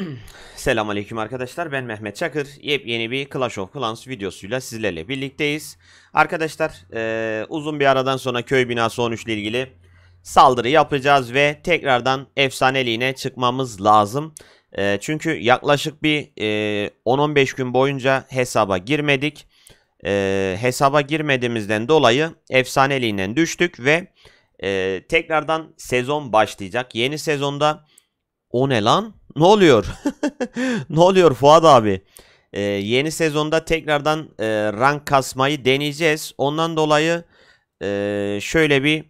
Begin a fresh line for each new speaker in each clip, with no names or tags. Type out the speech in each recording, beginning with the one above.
Selamünaleyküm arkadaşlar ben Mehmet Çakır. Yepyeni bir Clash of Clans videosuyla sizlerle birlikteyiz. Arkadaşlar eee, uzun bir aradan sonra köy binası 13 ile ilgili saldırı yapacağız ve tekrardan efsaneliğine çıkmamız lazım. Eee, çünkü yaklaşık bir eee, 10-15 gün boyunca hesaba girmedik. Eee, hesaba girmediğimizden dolayı efsaneliğinden düştük ve eee, tekrardan sezon başlayacak. Yeni sezonda o ne lan? Ne oluyor? ne oluyor Fuat abi? Ee, yeni sezonda tekrardan e, rank kasmayı deneyeceğiz. Ondan dolayı e, şöyle bir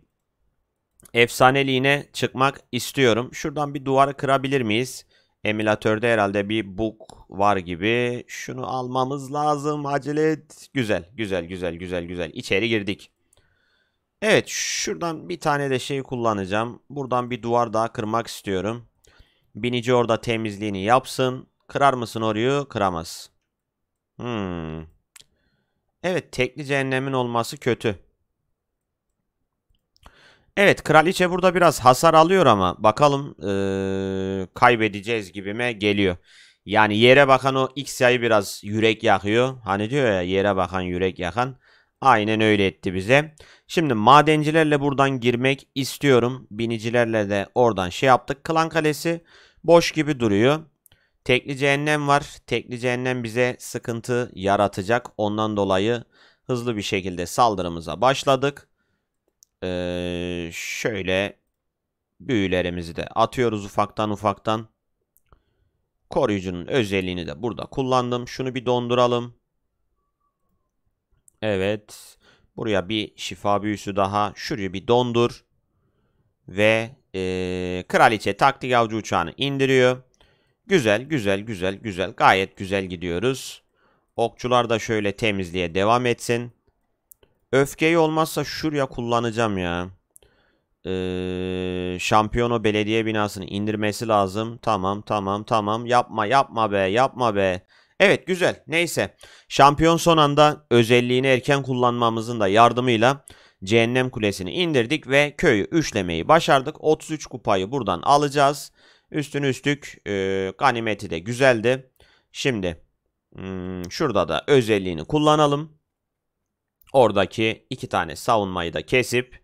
efsaneliğine çıkmak istiyorum. Şuradan bir duvarı kırabilir miyiz? Emülatörde herhalde bir bug var gibi. Şunu almamız lazım. Acele et. Güzel, güzel, güzel, güzel, güzel. İçeri girdik. Evet, şuradan bir tane de şey kullanacağım. Buradan bir duvar daha kırmak istiyorum. Binici orada temizliğini yapsın. Kırar mısın orayı? Kıramaz. Hmm. Evet, tekli cehennemin olması kötü. Evet, kraliçe burada biraz hasar alıyor ama bakalım eee, kaybedeceğiz gibime geliyor. Yani yere bakan o X yayı biraz yürek yakıyor. Hani diyor ya yere bakan yürek yakan. Aynen öyle etti bize. Şimdi madencilerle buradan girmek istiyorum. Binicilerle de oradan şey yaptık. Klan Kalesi boş gibi duruyor. Tekli cehennem var. Tekli cehennem bize sıkıntı yaratacak. Ondan dolayı hızlı bir şekilde saldırımıza başladık. Ee, şöyle büyülerimizi de atıyoruz ufaktan ufaktan. Koruyucunun özelliğini de burada kullandım. Şunu bir donduralım. Evet. Buraya bir şifa büyüsü daha. Şurayı bir dondur. Ve eee, kraliçe taktik avcı uçağını indiriyor. Güzel, güzel, güzel, güzel. Gayet güzel gidiyoruz. Okçular da şöyle temizliğe devam etsin. Öfkeyi olmazsa şuraya kullanacağım ya. Eee şampiyono belediye binasını indirmesi lazım. Tamam, tamam, tamam. Yapma, yapma be, yapma be. Evet güzel. Neyse. Şampiyon son anda özelliğini erken kullanmamızın da yardımıyla Cehennem Kulesi'ni indirdik ve köyü üçlemeyi başardık. 33 kupayı buradan alacağız. Üstün üstlük e, ganimeti de güzeldi. Şimdi hmm, şurada da özelliğini kullanalım. Oradaki iki tane savunmayı da kesip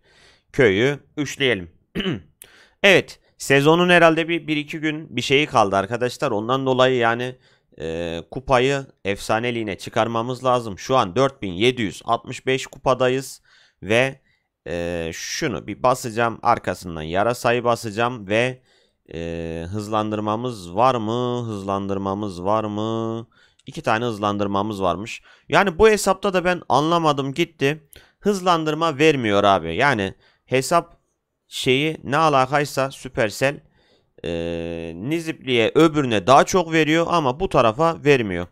köyü üçleyelim. evet sezonun herhalde bir, bir iki gün bir şeyi kaldı arkadaşlar. Ondan dolayı yani e, kupayı efsaneliğine çıkarmamız lazım. Şu an 4765 kupadayız ve e, şunu bir basacağım arkasından yarasayı basacağım ve e, hızlandırmamız var mı? Hızlandırmamız var mı? İki tane hızlandırmamız varmış. Yani bu hesapta da ben anlamadım gitti. Hızlandırma vermiyor abi. Yani hesap şeyi ne alakaysa Supercell e, Nizipli'ye öbürüne daha çok veriyor ama bu tarafa vermiyor.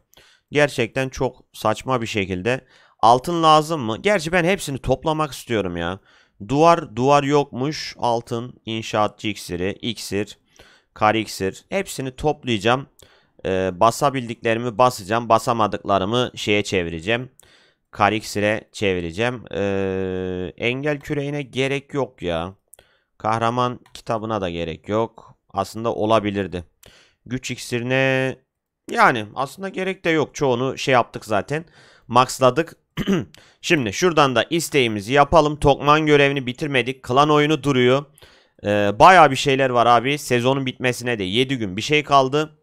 Gerçekten çok saçma bir şekilde. Altın lazım mı? Gerçi ben hepsini toplamak istiyorum ya. Duvar duvar yokmuş. Altın, inşaatçı iksiri, iksir, kar iksir. Hepsini toplayacağım. Ee, basabildiklerimi basacağım. Basamadıklarımı şeye çevireceğim. Kar iksire çevireceğim. Ee, engel küreğine gerek yok ya. Kahraman kitabına da gerek yok. Aslında olabilirdi. Güç iksirine yani aslında gerek de yok. Çoğunu şey yaptık zaten. Maxladık. Şimdi şuradan da isteğimizi yapalım. Tokman görevini bitirmedik. Klan oyunu duruyor. Ee, Baya bir şeyler var abi. Sezonun bitmesine de 7 gün bir şey kaldı.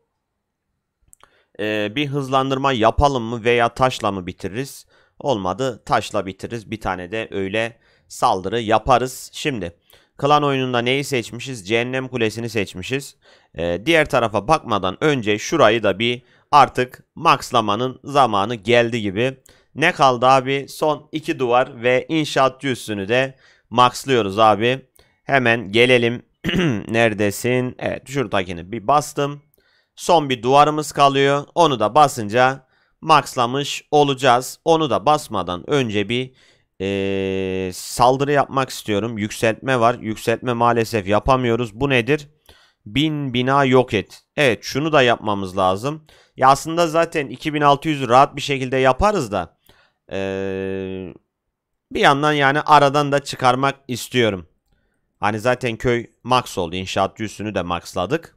Ee, bir hızlandırma yapalım mı veya taşla mı bitiririz? Olmadı taşla bitiririz. Bir tane de öyle saldırı yaparız. Şimdi klan oyununda neyi seçmişiz? Cehennem Kulesi'ni seçmişiz. Ee, diğer tarafa bakmadan önce şurayı da bir artık maxlamanın zamanı geldi gibi. Ne kaldı abi? Son iki duvar ve inşaatçı üstünü de maxlıyoruz abi. Hemen gelelim. Neredesin? Evet şuradakini bir bastım. Son bir duvarımız kalıyor. Onu da basınca maxlamış olacağız. Onu da basmadan önce bir ee, saldırı yapmak istiyorum. Yükseltme var. Yükseltme maalesef yapamıyoruz. Bu nedir? Bin bina yok et. Evet şunu da yapmamız lazım. Ya aslında zaten 2600 rahat bir şekilde yaparız da. Ee, bir yandan yani aradan da çıkarmak istiyorum. Hani zaten köy max oldu. İnşaat üstünü de maxladık.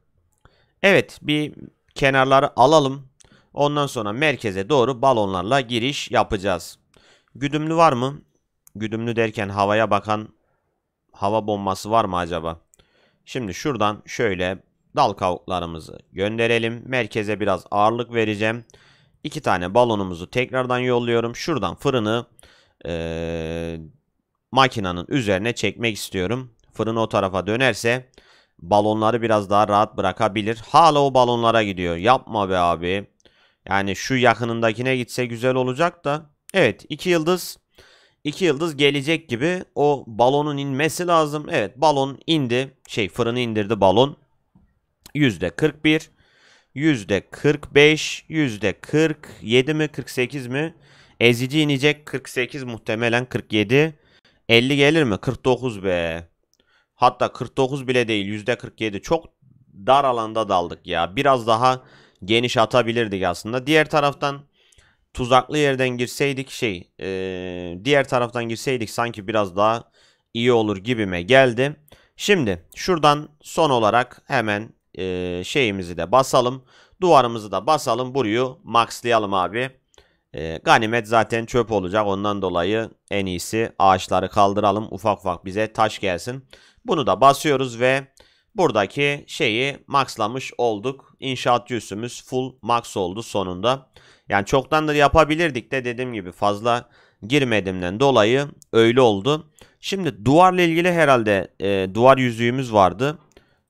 Evet bir kenarları alalım. Ondan sonra merkeze doğru balonlarla giriş yapacağız. Güdümlü var mı? Güdümlü derken havaya bakan hava bombası var mı acaba? Şimdi şuradan şöyle dal kavuklarımızı gönderelim. Merkeze biraz ağırlık vereceğim. İki tane balonumuzu tekrardan yolluyorum. Şuradan fırını ee, makinenin üzerine çekmek istiyorum. Fırın o tarafa dönerse balonları biraz daha rahat bırakabilir. Hala o balonlara gidiyor. Yapma be abi. Yani şu yakınındakine gitse güzel olacak da. Evet iki yıldız. İki yıldız gelecek gibi o balonun inmesi lazım. Evet balon indi. Şey fırını indirdi balon. Yüzde 41. Yüzde 45. Yüzde 47 mi 48 mi? Ezici inecek 48 muhtemelen 47. 50 gelir mi? 49 be. Hatta 49 bile değil yüzde 47. Çok dar alanda daldık ya. Biraz daha geniş atabilirdik aslında. Diğer taraftan tuzaklı yerden girseydik şey ee, diğer taraftan girseydik sanki biraz daha iyi olur gibime geldi. Şimdi şuradan son olarak hemen ee, şeyimizi de basalım. Duvarımızı da basalım. Burayı maxlayalım abi. E, ganimet zaten çöp olacak. Ondan dolayı en iyisi ağaçları kaldıralım. Ufak ufak bize taş gelsin. Bunu da basıyoruz ve buradaki şeyi maxlamış olduk. İnşaat üssümüz full max oldu sonunda. Yani çoktandır yapabilirdik de dediğim gibi fazla girmediğimden dolayı öyle oldu. Şimdi duvarla ilgili herhalde e, duvar yüzüğümüz vardı.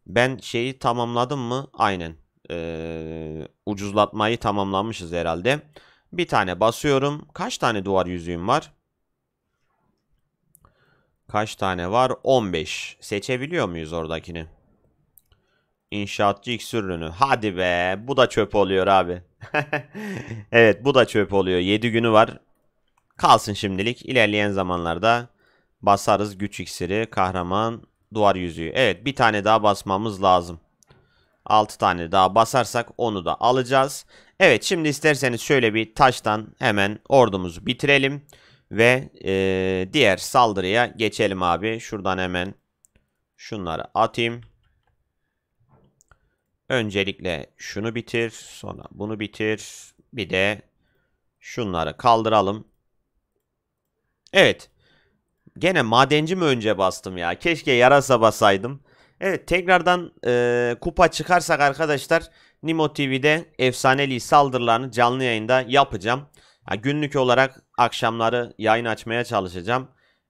Ben şeyi tamamladım mı? Aynen. E, ucuzlatmayı tamamlamışız herhalde. Bir tane basıyorum. Kaç tane duvar yüzüğüm var? Kaç tane var? 15. Seçebiliyor muyuz oradakini? İnşaatçı X ürünü. Hadi be. Bu da çöp oluyor abi. evet bu da çöp oluyor. 7 günü var. Kalsın şimdilik. İlerleyen zamanlarda basarız güç iksiri, kahraman, duvar yüzüğü. Evet bir tane daha basmamız lazım. 6 tane daha basarsak onu da alacağız. Evet şimdi isterseniz şöyle bir taştan hemen ordumuzu bitirelim. Ve e, diğer saldırıya geçelim abi. Şuradan hemen şunları atayım. Öncelikle şunu bitir. Sonra bunu bitir. Bir de şunları kaldıralım. Evet. Gene madenci mi önce bastım ya? Keşke yarasa basaydım. Evet tekrardan e, kupa çıkarsak arkadaşlar Nimo TV'de efsaneli saldırılarını canlı yayında yapacağım. Yani günlük olarak akşamları yayın açmaya çalışacağım.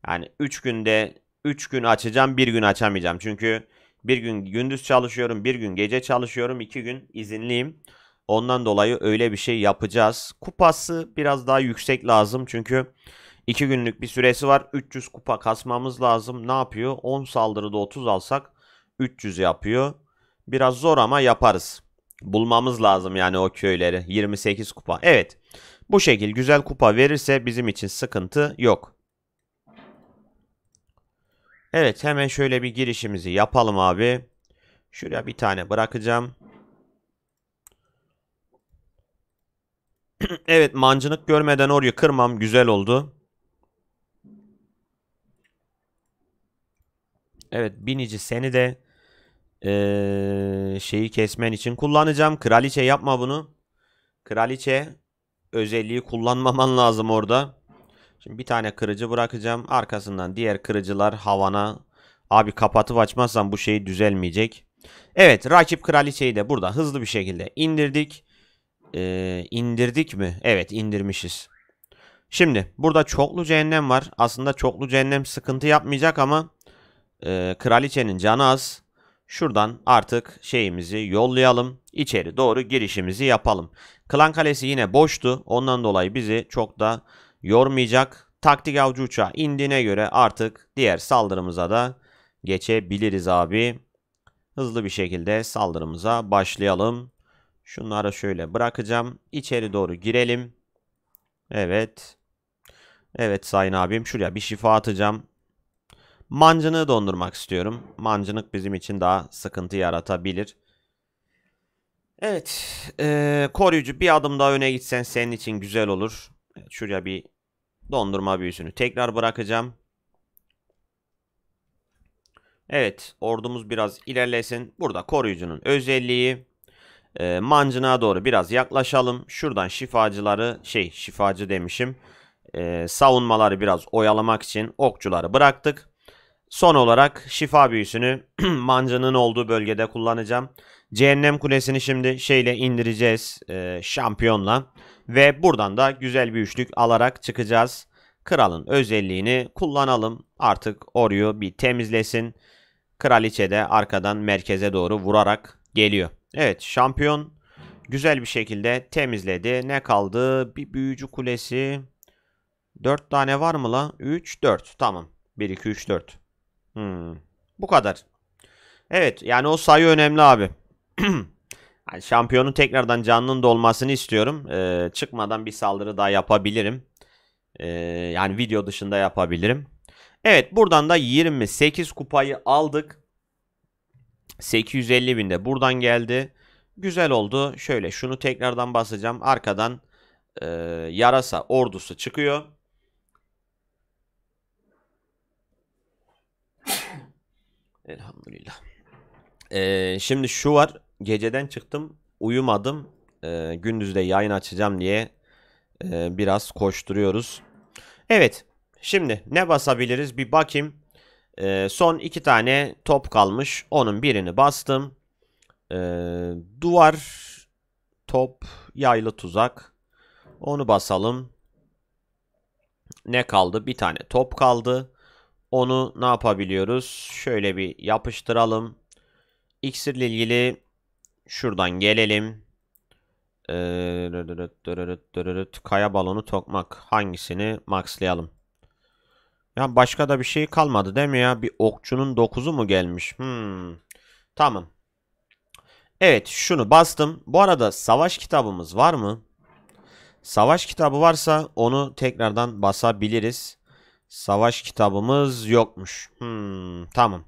Yani 3 günde 3 gün açacağım, bir gün açamayacağım. Çünkü bir gün gündüz çalışıyorum, bir gün gece çalışıyorum, iki gün izinliyim. Ondan dolayı öyle bir şey yapacağız. Kupası biraz daha yüksek lazım çünkü 2 günlük bir süresi var. 300 kupa kasmamız lazım. Ne yapıyor? 10 saldırıda 30 alsak 300 yapıyor. Biraz zor ama yaparız. Bulmamız lazım yani o köyleri. 28 kupa. Evet. Bu şekil güzel kupa verirse bizim için sıkıntı yok. Evet hemen şöyle bir girişimizi yapalım abi. Şuraya bir tane bırakacağım. evet mancınık görmeden orayı kırmam güzel oldu. Evet binici seni de ee, şeyi kesmen için kullanacağım. Kraliçe yapma bunu. Kraliçe özelliği kullanmaman lazım orada. Şimdi bir tane kırıcı bırakacağım. Arkasından diğer kırıcılar havana. Abi kapatıp açmazsam bu şey düzelmeyecek. Evet rakip kraliçeyi de burada hızlı bir şekilde indirdik. Ee, indirdik mi? Evet indirmişiz. Şimdi burada çoklu cehennem var. Aslında çoklu cehennem sıkıntı yapmayacak ama e, kraliçenin canı az. Şuradan artık şeyimizi yollayalım. İçeri doğru girişimizi yapalım. Klan Kalesi yine boştu. Ondan dolayı bizi çok da yormayacak. Taktik avcı uçağı indiğine göre artık diğer saldırımıza da geçebiliriz abi. Hızlı bir şekilde saldırımıza başlayalım. Şunları şöyle bırakacağım. İçeri doğru girelim. Evet. Evet sayın abim şuraya bir şifa atacağım. Mancınığı dondurmak istiyorum. Mancınık bizim için daha sıkıntı yaratabilir. Evet. E, koruyucu bir adım daha öne gitsen senin için güzel olur. Evet, şuraya bir dondurma büyüsünü tekrar bırakacağım. Evet. Ordumuz biraz ilerlesin. Burada koruyucunun özelliği. E, mancınığa doğru biraz yaklaşalım. Şuradan şifacıları şey şifacı demişim. E, savunmaları biraz oyalamak için okçuları bıraktık. Son olarak şifa büyüsünü mancının olduğu bölgede kullanacağım. Cehennem kulesini şimdi şeyle indireceğiz e, şampiyonla. Ve buradan da güzel bir üçlük alarak çıkacağız. Kralın özelliğini kullanalım. Artık Oryu bir temizlesin. Kraliçe de arkadan merkeze doğru vurarak geliyor. Evet şampiyon güzel bir şekilde temizledi. Ne kaldı? Bir büyücü kulesi. 4 tane var mı la? 3, 4. Tamam. 1, 2, 3, 4. Hmm. Bu kadar. Evet yani o sayı önemli abi. yani şampiyonun tekrardan canının dolmasını istiyorum. Ee, çıkmadan bir saldırı daha yapabilirim. Ee, yani video dışında yapabilirim. Evet buradan da 28 kupayı aldık. 850 binde buradan geldi. Güzel oldu. Şöyle şunu tekrardan basacağım. Arkadan e, yarasa ordusu çıkıyor. Elhamdülillah. Ee, şimdi şu var. Geceden çıktım. Uyumadım. Ee, gündüzde yayın açacağım diye e, biraz koşturuyoruz. Evet. Şimdi ne basabiliriz? Bir bakayım. Ee, son iki tane top kalmış. Onun birini bastım. Ee, duvar, top, yaylı tuzak. Onu basalım. Ne kaldı? Bir tane top kaldı. Onu ne yapabiliyoruz? Şöyle bir yapıştıralım. İksir ile ilgili şuradan gelelim. Kaya balonu tokmak. Hangisini maxlayalım? Ya başka da bir şey kalmadı değil mi ya? Bir okçunun 9'u mu gelmiş? Hmm. Tamam. Evet şunu bastım. Bu arada savaş kitabımız var mı? Savaş kitabı varsa onu tekrardan basabiliriz. Savaş kitabımız yokmuş. Hmm, tamam.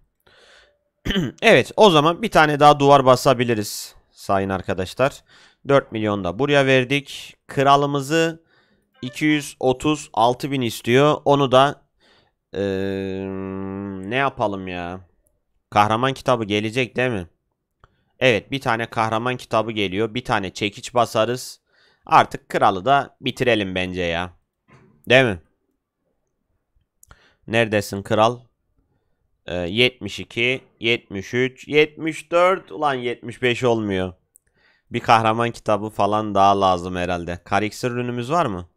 evet o zaman bir tane daha duvar basabiliriz sayın arkadaşlar. 4 milyon da buraya verdik. Kralımızı 236 bin istiyor. Onu da ee, ne yapalım ya? Kahraman kitabı gelecek değil mi? Evet bir tane kahraman kitabı geliyor. Bir tane çekiç basarız. Artık kralı da bitirelim bence ya. Değil mi? Neredesin kral? Ee, 72, 73, 74. Ulan 75 olmuyor. Bir kahraman kitabı falan daha lazım herhalde. Kariksir ürünümüz var mı?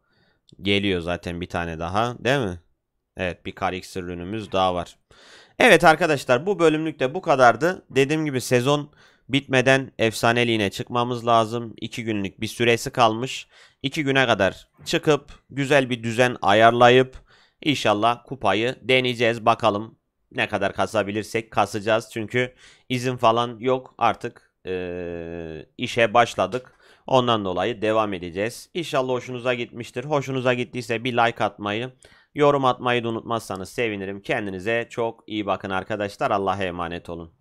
Geliyor zaten bir tane daha. Değil mi? Evet bir kariksir ürünümüz daha var. Evet arkadaşlar bu bölümlük de bu kadardı. Dediğim gibi sezon bitmeden efsaneliğine çıkmamız lazım. 2 günlük bir süresi kalmış. 2 güne kadar çıkıp güzel bir düzen ayarlayıp İnşallah kupayı deneyeceğiz bakalım ne kadar kasabilirsek kasacağız. Çünkü izin falan yok artık e, işe başladık. Ondan dolayı devam edeceğiz. İnşallah hoşunuza gitmiştir. Hoşunuza gittiyse bir like atmayı, yorum atmayı da unutmazsanız sevinirim. Kendinize çok iyi bakın arkadaşlar. Allah'a emanet olun.